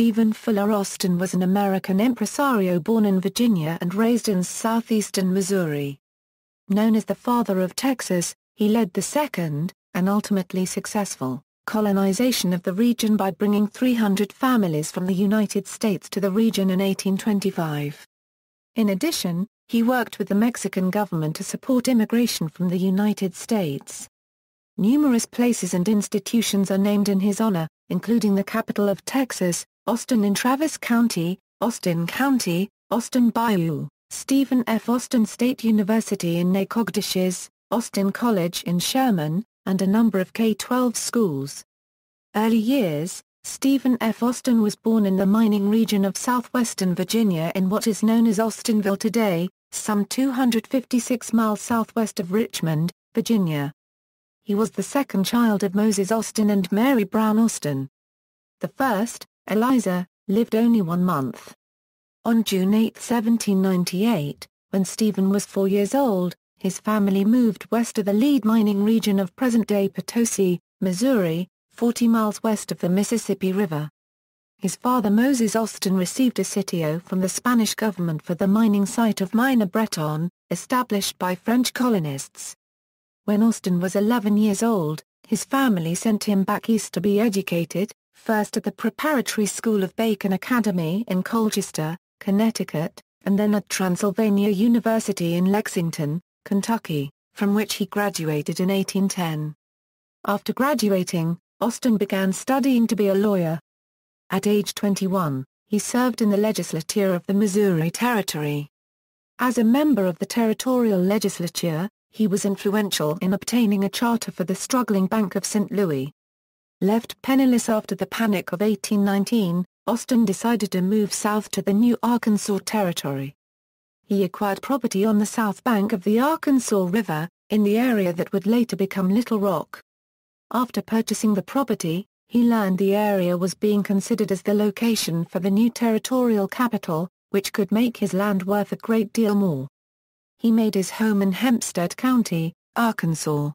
Stephen Fuller Austin was an American empresario born in Virginia and raised in southeastern Missouri. Known as the father of Texas, he led the second, and ultimately successful, colonization of the region by bringing 300 families from the United States to the region in 1825. In addition, he worked with the Mexican government to support immigration from the United States. Numerous places and institutions are named in his honor, including the capital of Texas, Austin in Travis County, Austin County, Austin Bayou, Stephen F. Austin State University in Nacogdoches, Austin College in Sherman, and a number of K-12 schools. Early years, Stephen F. Austin was born in the mining region of southwestern Virginia in what is known as Austinville today, some 256 miles southwest of Richmond, Virginia. He was the second child of Moses Austin and Mary Brown Austin. The first, Eliza, lived only one month. On June 8, 1798, when Stephen was four years old, his family moved west of the lead mining region of present-day Potosi, Missouri, 40 miles west of the Mississippi River. His father Moses Austin received a sitio from the Spanish government for the mining site of Mina Breton, established by French colonists. When Austin was 11 years old, his family sent him back east to be educated, first at the preparatory school of Bacon Academy in Colchester, Connecticut, and then at Transylvania University in Lexington, Kentucky, from which he graduated in 1810. After graduating, Austin began studying to be a lawyer. At age 21, he served in the legislature of the Missouri Territory. As a member of the territorial legislature, he was influential in obtaining a charter for the struggling Bank of St. Louis. Left penniless after the Panic of 1819, Austin decided to move south to the new Arkansas Territory. He acquired property on the south bank of the Arkansas River, in the area that would later become Little Rock. After purchasing the property, he learned the area was being considered as the location for the new territorial capital, which could make his land worth a great deal more. He made his home in Hempstead County, Arkansas.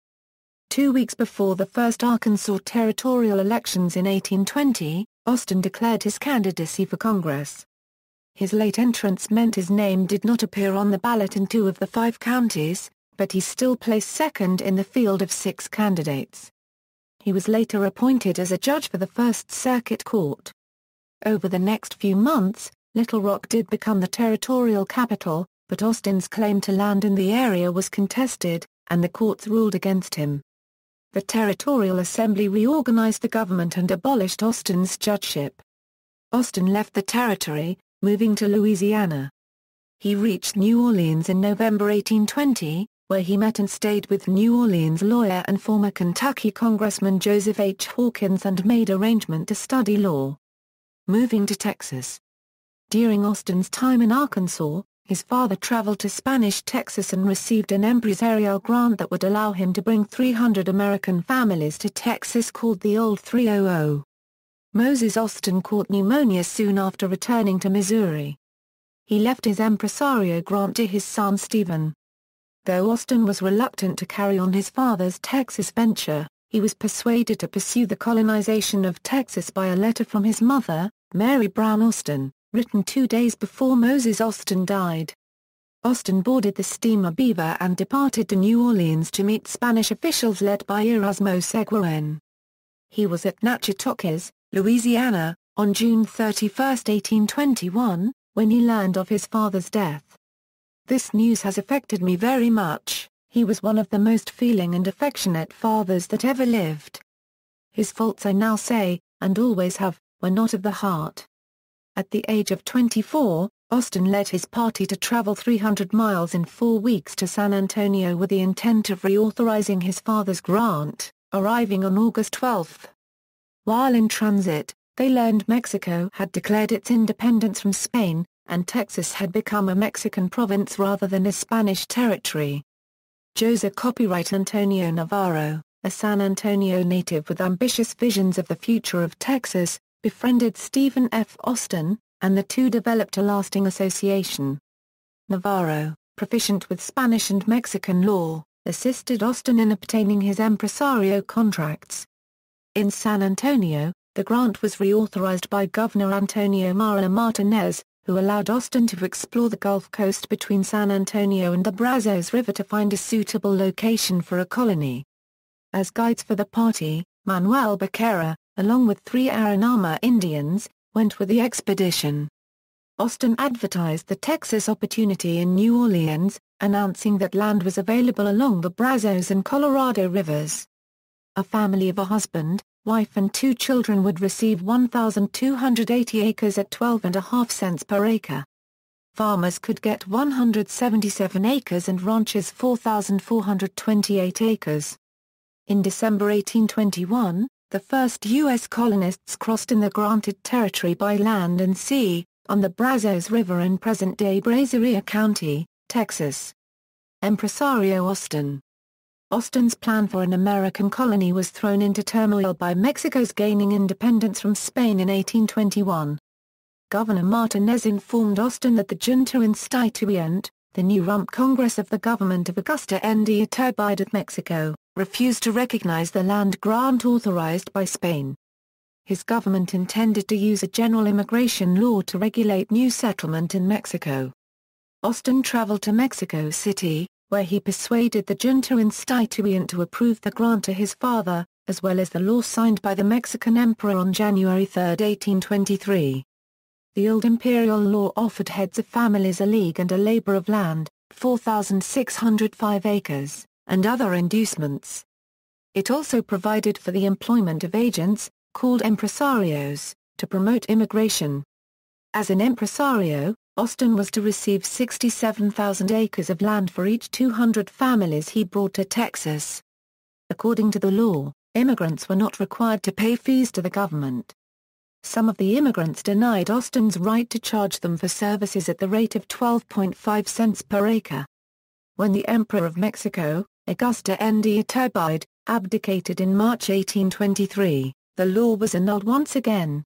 Two weeks before the first Arkansas territorial elections in 1820, Austin declared his candidacy for Congress. His late entrance meant his name did not appear on the ballot in two of the five counties, but he still placed second in the field of six candidates. He was later appointed as a judge for the First Circuit Court. Over the next few months, Little Rock did become the territorial capital, but Austin's claim to land in the area was contested, and the courts ruled against him. The Territorial Assembly reorganized the government and abolished Austin's judgeship. Austin left the territory, moving to Louisiana. He reached New Orleans in November 1820, where he met and stayed with New Orleans lawyer and former Kentucky Congressman Joseph H. Hawkins and made arrangement to study law. Moving to Texas. During Austin's time in Arkansas, his father traveled to Spanish Texas and received an empresarial grant that would allow him to bring 300 American families to Texas called the Old 300. Moses Austin caught pneumonia soon after returning to Missouri. He left his empresario grant to his son Stephen. Though Austin was reluctant to carry on his father's Texas venture, he was persuaded to pursue the colonization of Texas by a letter from his mother, Mary Brown Austin written two days before Moses Austin died. Austin boarded the steamer Beaver and departed to New Orleans to meet Spanish officials led by Erasmo Seguin. He was at Natchitoches, Louisiana, on June 31, 1821, when he learned of his father's death. This news has affected me very much, he was one of the most feeling and affectionate fathers that ever lived. His faults I now say, and always have, were not of the heart. At the age of 24, Austin led his party to travel 300 miles in four weeks to San Antonio with the intent of reauthorizing his father's grant, arriving on August 12. While in transit, they learned Mexico had declared its independence from Spain, and Texas had become a Mexican province rather than a Spanish territory. Jose copyright Antonio Navarro, a San Antonio native with ambitious visions of the future of Texas, befriended Stephen F. Austin, and the two developed a lasting association. Navarro, proficient with Spanish and Mexican law, assisted Austin in obtaining his empresario contracts. In San Antonio, the grant was reauthorized by Governor Antonio Maria Martinez, who allowed Austin to explore the Gulf Coast between San Antonio and the Brazos River to find a suitable location for a colony. As guides for the party, Manuel Becerra, along with three Aranama Indians, went with the expedition. Austin advertised the Texas opportunity in New Orleans, announcing that land was available along the Brazos and Colorado rivers. A family of a husband, wife and two children would receive 1,280 acres at 12.5 cents per acre. Farmers could get 177 acres and ranchers 4,428 acres. In December 1821, the first U.S. colonists crossed in the granted territory by land and sea, on the Brazos River in present-day Brazoria County, Texas. Empresario Austin Austin's plan for an American colony was thrown into turmoil by Mexico's gaining independence from Spain in 1821. Governor Martinez informed Austin that the junta instituyente, the new rump Congress of the government of Agustin de Iturbide of Mexico, refused to recognize the land grant authorized by Spain his government intended to use a general immigration law to regulate new settlement in Mexico. Austin traveled to Mexico City, where he persuaded the junta instituyente to approve the grant to his father, as well as the law signed by the Mexican emperor on January 3, 1823. The old imperial law offered heads of families a league and a labor of land, 4,605 acres, and other inducements. It also provided for the employment of agents, called empresarios, to promote immigration. As an empresario, Austin was to receive 67,000 acres of land for each 200 families he brought to Texas. According to the law, immigrants were not required to pay fees to the government. Some of the immigrants denied Austin's right to charge them for services at the rate of 12.5 cents per acre. When the Emperor of Mexico, Agustin de Iturbide, abdicated in March 1823, the law was annulled once again.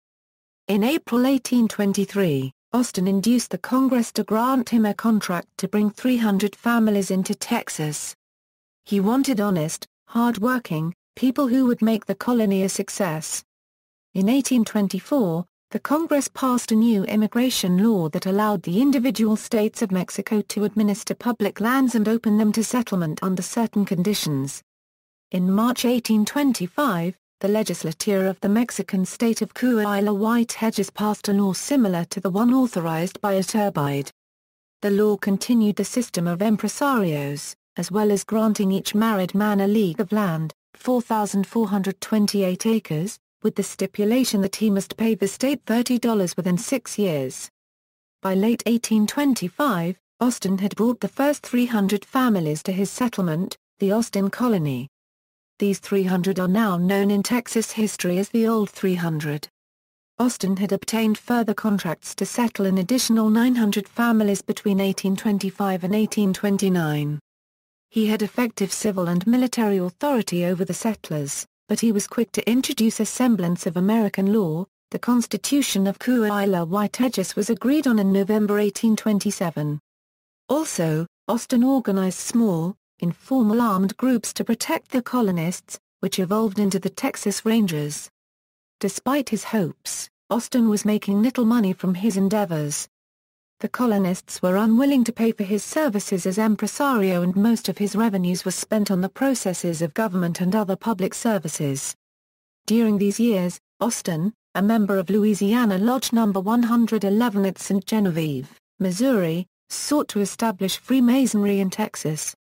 In April 1823, Austin induced the Congress to grant him a contract to bring 300 families into Texas. He wanted honest, hard-working, people who would make the colony a success. In 1824, the Congress passed a new immigration law that allowed the individual states of Mexico to administer public lands and open them to settlement under certain conditions. In March 1825, the legislature of the Mexican state of Coahuila y Tejas passed a law similar to the one authorized by Iturbide. The law continued the system of empresarios, as well as granting each married man a league of land, 4,428 acres, with the stipulation that he must pay the state $30 within six years. By late 1825, Austin had brought the first 300 families to his settlement, the Austin Colony. These 300 are now known in Texas history as the Old 300. Austin had obtained further contracts to settle an additional 900 families between 1825 and 1829. He had effective civil and military authority over the settlers, but he was quick to introduce a semblance of American law. The Constitution of Coahuila y Tejas was agreed on in November 1827. Also, Austin organized small, informal armed groups to protect the colonists, which evolved into the Texas Rangers. Despite his hopes, Austin was making little money from his endeavors. The colonists were unwilling to pay for his services as empresario and most of his revenues were spent on the processes of government and other public services. During these years, Austin, a member of Louisiana Lodge No. 111 at St. Genevieve, Missouri, sought to establish Freemasonry in Texas.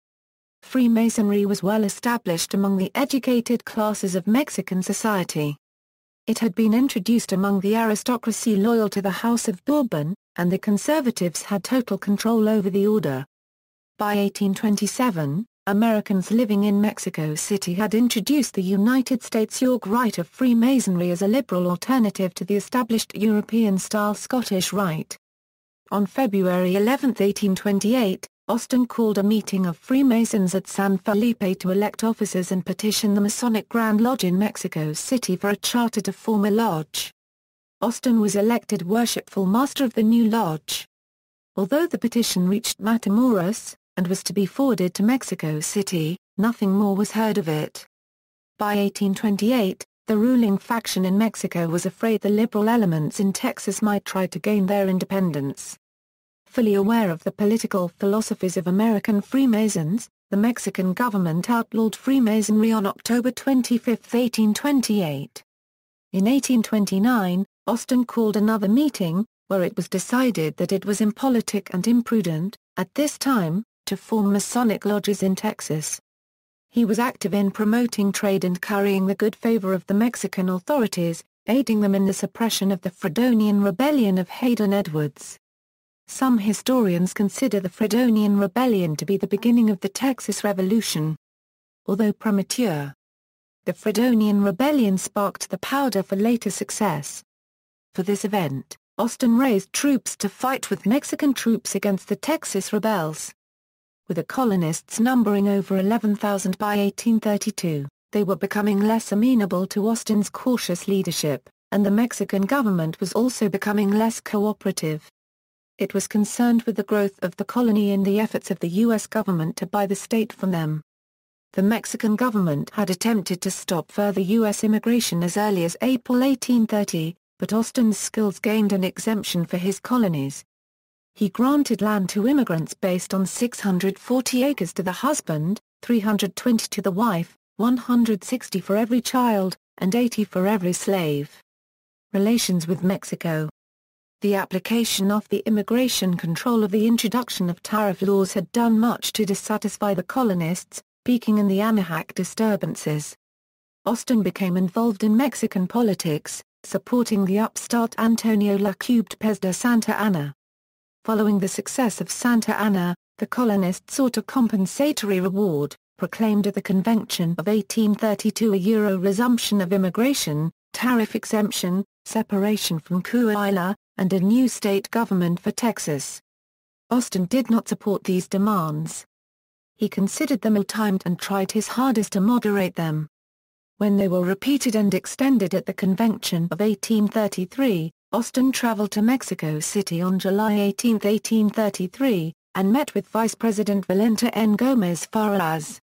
Freemasonry was well established among the educated classes of Mexican society. It had been introduced among the aristocracy loyal to the House of Bourbon, and the conservatives had total control over the order. By 1827, Americans living in Mexico City had introduced the United States York Rite of Freemasonry as a liberal alternative to the established European-style Scottish Rite. On February 11, 1828, Austin called a meeting of Freemasons at San Felipe to elect officers and petition the Masonic Grand Lodge in Mexico City for a charter to form a lodge. Austin was elected worshipful master of the new lodge. Although the petition reached Matamoros, and was to be forwarded to Mexico City, nothing more was heard of it. By 1828, The ruling faction in Mexico was afraid the liberal elements in Texas might try to gain their independence. Fully aware of the political philosophies of American Freemasons, the Mexican government outlawed Freemasonry on October 25, 1828. In 1829, Austin called another meeting, where it was decided that it was impolitic and imprudent, at this time, to form Masonic lodges in Texas. He was active in promoting trade and currying the good favor of the Mexican authorities, aiding them in the suppression of the Fredonian Rebellion of Hayden Edwards. Some historians consider the Fredonian Rebellion to be the beginning of the Texas Revolution. Although premature, the Fredonian Rebellion sparked the powder for later success. For this event, Austin raised troops to fight with Mexican troops against the Texas rebels. With the colonists numbering over 11,000 by 1832, they were becoming less amenable to Austin's cautious leadership, and the Mexican government was also becoming less cooperative. It was concerned with the growth of the colony and the efforts of the U.S. government to buy the state from them. The Mexican government had attempted to stop further U.S. immigration as early as April 1830, but Austin's skills gained an exemption for his colonies. He granted land to immigrants based on 640 acres to the husband, 320 to the wife, 160 for every child, and 80 for every slave. Relations with Mexico the application of the immigration control of the introduction of tariff laws had done much to dissatisfy the colonists, peaking in the Anahuac disturbances. Austin became involved in Mexican politics, supporting the upstart Antonio Lopez de Santa Anna. Following the success of Santa Anna, the colonists sought a compensatory reward, proclaimed at the Convention of 1832 a Euro resumption of immigration, tariff exemption, separation from Coahuila, and a new state government for Texas. Austin did not support these demands. He considered them ill-timed and tried his hardest to moderate them. When they were repeated and extended at the Convention of 1833, Austin traveled to Mexico City on July 18, 1833, and met with Vice President Valentin Gomez Farias.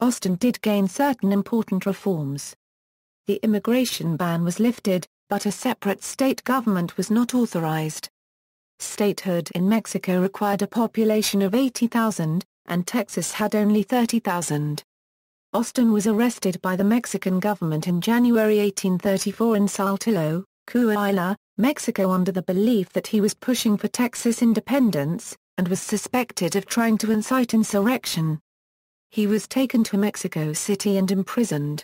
Austin did gain certain important reforms. The immigration ban was lifted, but a separate state government was not authorized. Statehood in Mexico required a population of 80,000, and Texas had only 30,000. Austin was arrested by the Mexican government in January 1834 in Saltillo, Coahuila, Mexico under the belief that he was pushing for Texas independence, and was suspected of trying to incite insurrection. He was taken to Mexico City and imprisoned.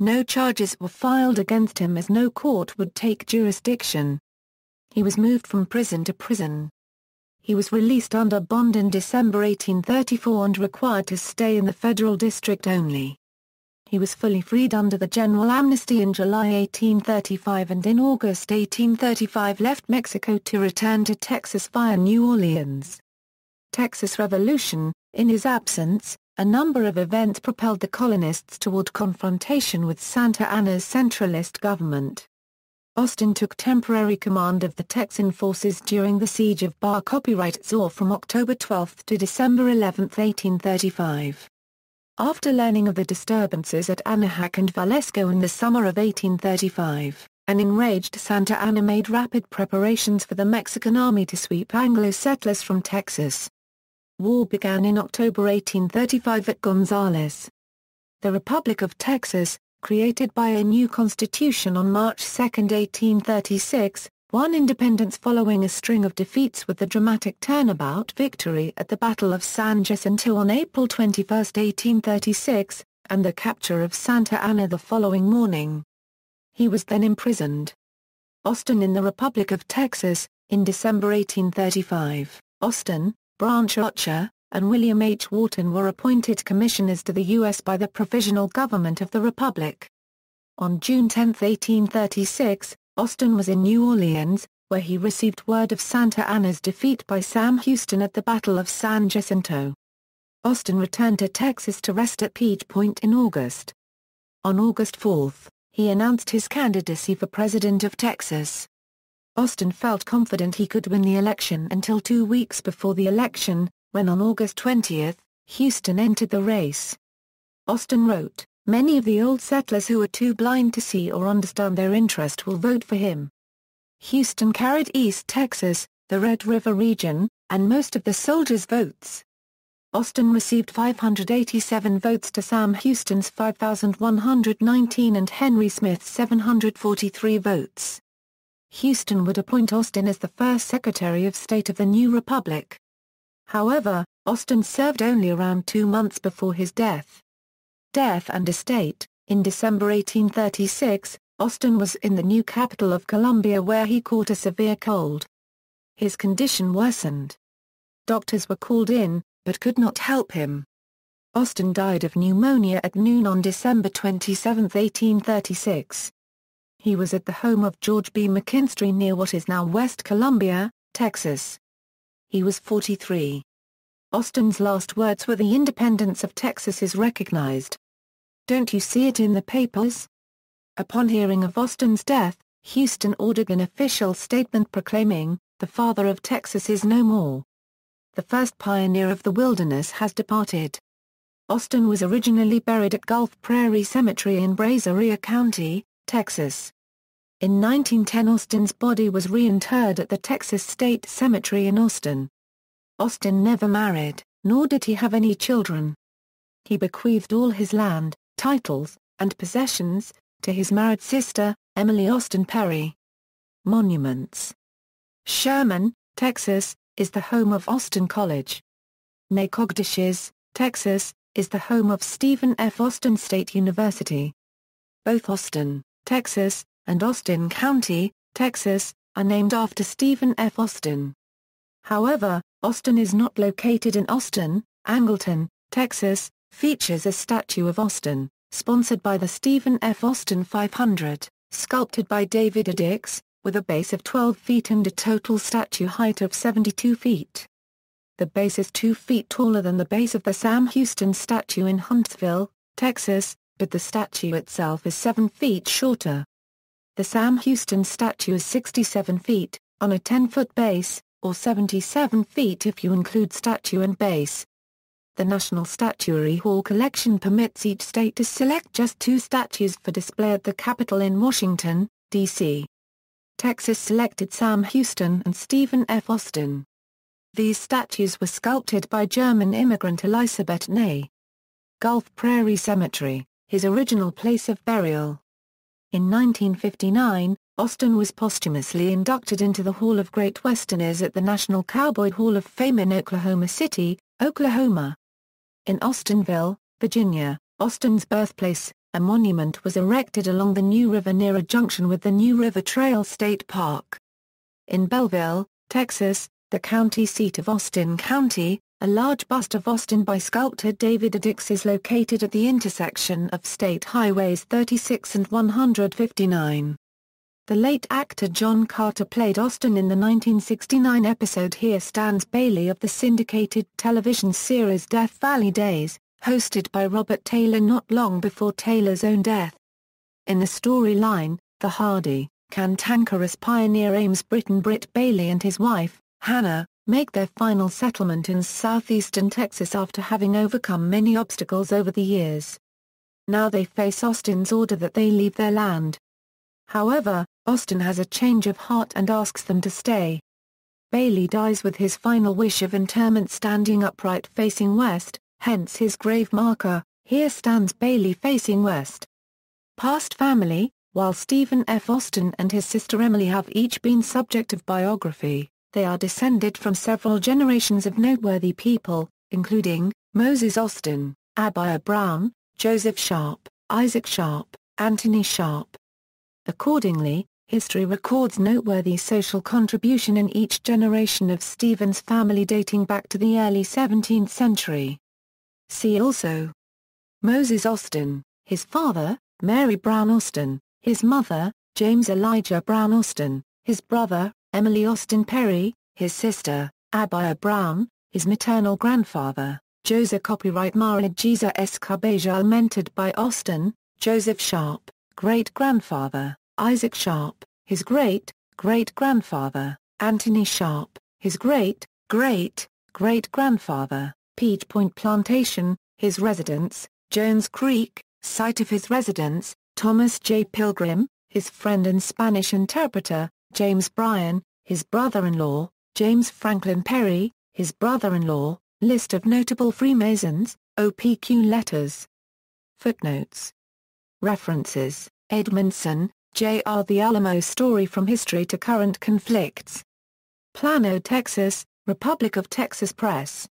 No charges were filed against him as no court would take jurisdiction. He was moved from prison to prison. He was released under bond in December 1834 and required to stay in the federal district only. He was fully freed under the general amnesty in July 1835 and in August 1835 left Mexico to return to Texas via New Orleans. Texas Revolution, in his absence, a number of events propelled the colonists toward confrontation with Santa Anna's centralist government. Austin took temporary command of the Texan forces during the siege of Bar Copyright Czar from October 12 to December 11, 1835. After learning of the disturbances at Anahuac and Velasco in the summer of 1835, an enraged Santa Anna made rapid preparations for the Mexican army to sweep Anglo settlers from Texas. War began in October 1835 at Gonzales. The Republic of Texas, created by a new constitution on March 2, 1836, won independence following a string of defeats with the dramatic turnabout victory at the Battle of San Jacinto on April 21, 1836, and the capture of Santa Anna the following morning. He was then imprisoned. Austin in the Republic of Texas, in December 1835, Austin, Branch Archer, and William H. Wharton were appointed commissioners to the U.S. by the Provisional Government of the Republic. On June 10, 1836, Austin was in New Orleans, where he received word of Santa Anna's defeat by Sam Houston at the Battle of San Jacinto. Austin returned to Texas to rest at Peach Point in August. On August 4, he announced his candidacy for President of Texas. Austin felt confident he could win the election until two weeks before the election, when on August 20, Houston entered the race. Austin wrote, many of the old settlers who are too blind to see or understand their interest will vote for him. Houston carried East Texas, the Red River region, and most of the soldiers' votes. Austin received 587 votes to Sam Houston's 5,119 and Henry Smith's 743 votes. Houston would appoint Austin as the first Secretary of State of the new republic. However, Austin served only around two months before his death. Death and estate In December 1836, Austin was in the new capital of Columbia where he caught a severe cold. His condition worsened. Doctors were called in, but could not help him. Austin died of pneumonia at noon on December 27, 1836. He was at the home of George B. McKinstry near what is now West Columbia, Texas. He was 43. Austin's last words were the independence of Texas is recognized. Don't you see it in the papers? Upon hearing of Austin's death, Houston ordered an official statement proclaiming, the father of Texas is no more. The first pioneer of the wilderness has departed. Austin was originally buried at Gulf Prairie Cemetery in Brazoria County, Texas. In 1910 Austin's body was reinterred at the Texas State Cemetery in Austin. Austin never married, nor did he have any children. He bequeathed all his land, titles, and possessions, to his married sister, Emily Austin Perry. Monuments Sherman, Texas, is the home of Austin College. Nacogdoches, Texas, is the home of Stephen F. Austin State University. Both Austin, Texas, and Austin County, Texas, are named after Stephen F. Austin. However, Austin is not located in Austin, Angleton, Texas, features a statue of Austin, sponsored by the Stephen F. Austin 500, sculpted by David Adickes, with a base of 12 feet and a total statue height of 72 feet. The base is 2 feet taller than the base of the Sam Houston statue in Huntsville, Texas, but the statue itself is 7 feet shorter. The Sam Houston statue is 67 feet, on a 10-foot base, or 77 feet if you include statue and base. The National Statuary Hall collection permits each state to select just two statues for display at the Capitol in Washington, D.C. Texas selected Sam Houston and Stephen F. Austin. These statues were sculpted by German immigrant Elisabeth Ney. Gulf Prairie Cemetery, his original place of burial. In 1959, Austin was posthumously inducted into the Hall of Great Westerners at the National Cowboy Hall of Fame in Oklahoma City, Oklahoma. In Austinville, Virginia, Austin's birthplace, a monument was erected along the New River near a junction with the New River Trail State Park. In Bellville, Texas, the county seat of Austin County, a large bust of Austin by sculptor David Adickes is located at the intersection of State Highways 36 and 159. The late actor John Carter played Austin in the 1969 episode Here Stands Bailey of the syndicated television series Death Valley Days, hosted by Robert Taylor not long before Taylor's own death. In the storyline, the hardy, cantankerous pioneer Ames Britton Britt Bailey and his wife, Hannah, make their final settlement in southeastern Texas after having overcome many obstacles over the years. Now they face Austin's order that they leave their land. However, Austin has a change of heart and asks them to stay. Bailey dies with his final wish of interment standing upright facing west, hence his grave marker, here stands Bailey facing west. Past family, while Stephen F. Austin and his sister Emily have each been subject of biography, they are descended from several generations of noteworthy people, including, Moses Austin, Abiah Brown, Joseph Sharp, Isaac Sharp, Anthony Sharp. Accordingly, History records noteworthy social contribution in each generation of Stephen's family dating back to the early 17th century. See also Moses Austin, his father, Mary Brown Austin, his mother, James Elijah Brown Austin, his brother, Emily Austin Perry, his sister, Abiah Brown, his maternal grandfather, Joseph Copyright Mara Jesus Escobeja mentored by Austin, Joseph Sharp, great-grandfather. Isaac Sharp, his great-great-grandfather, Anthony Sharp, his great-great-great-grandfather, Peach Point Plantation, his residence, Jones Creek, site of his residence, Thomas J. Pilgrim, his friend and Spanish interpreter, James Bryan, his brother-in-law, James Franklin Perry, his brother-in-law, list of notable Freemasons, OPQ letters. Footnotes. References, Edmondson, J.R. The Alamo Story From History to Current Conflicts. Plano, Texas, Republic of Texas Press.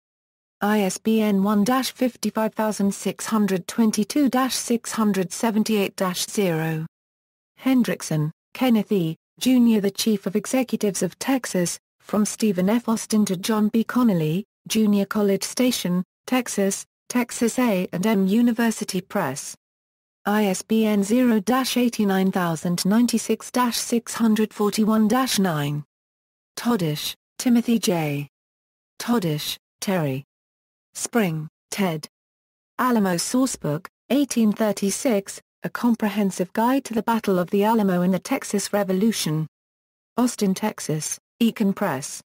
ISBN 1-55622-678-0. Hendrickson, Kenneth E., Jr. The Chief of Executives of Texas, From Stephen F. Austin to John B. Connally, Junior College Station, Texas, Texas A&M University Press. ISBN 0-89096-641-9. Todish, Timothy J. Todish, Terry. Spring, Ted. Alamo Sourcebook, 1836, A Comprehensive Guide to the Battle of the Alamo in the Texas Revolution. Austin, Texas, Eakin Press.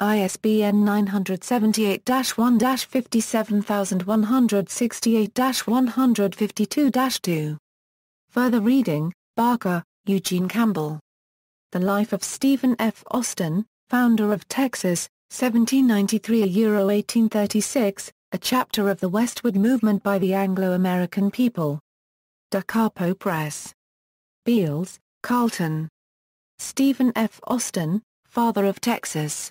ISBN 978-1-57168-152-2. Further reading, Barker, Eugene Campbell. The Life of Stephen F. Austin, Founder of Texas, 1793 Euro 1836, a chapter of the westward movement by the Anglo-American people. Da Capo Press. Beals, Carlton. Stephen F. Austin, Father of Texas.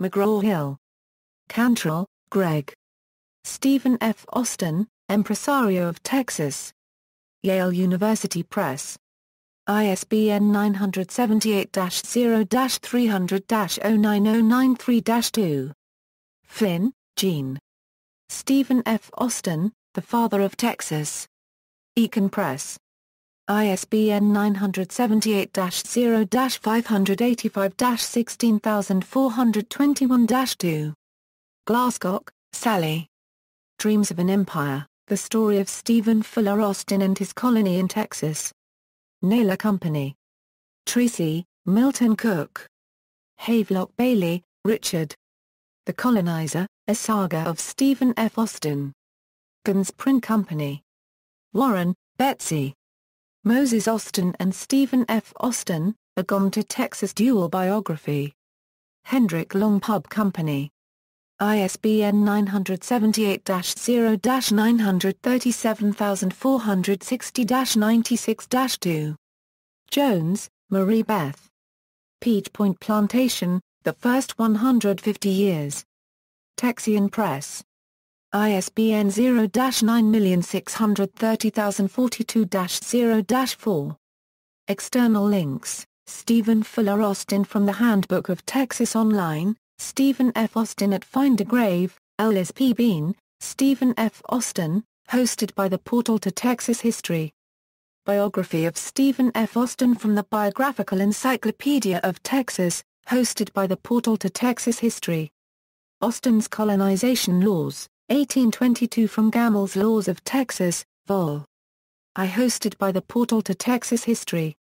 McGraw-Hill. Cantrell, Greg. Stephen F. Austin, Empresario of Texas. Yale University Press. ISBN 978-0-300-09093-2. Flynn, Gene. Stephen F. Austin, The Father of Texas. Eakin Press. ISBN 978-0-585-16421-2. Glasscock, Sally. Dreams of an Empire, The Story of Stephen Fuller Austin and His Colony in Texas. Naylor Company. Tracy, Milton Cook. Havelock Bailey, Richard. The Colonizer, A Saga of Stephen F. Austin. Guns Print Company. Warren, Betsy. Moses Austin and Stephen F. Austin, A Gone to Texas Dual Biography. Hendrick Long Pub Company. ISBN 978-0-937460-96-2. Jones, Marie Beth. Peach Point Plantation, The First 150 Years. Texian Press. ISBN 0-9630042-0-4. External links, Stephen Fuller Austin from the Handbook of Texas Online, Stephen F. Austin at Find a Grave, Ellis P. Bean, Stephen F. Austin, hosted by the Portal to Texas History. Biography of Stephen F. Austin from the Biographical Encyclopedia of Texas, hosted by the Portal to Texas History. Austin's Colonization Laws, 1822 from Gamel's Laws of Texas, Vol. I hosted by the Portal to Texas History.